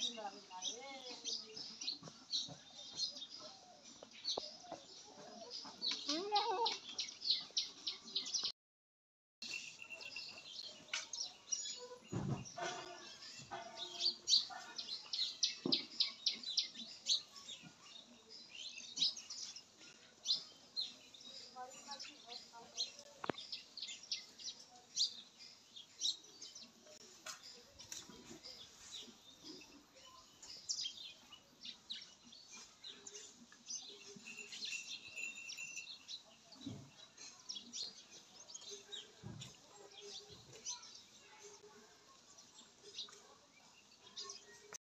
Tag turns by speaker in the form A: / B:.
A: imagine that would happen.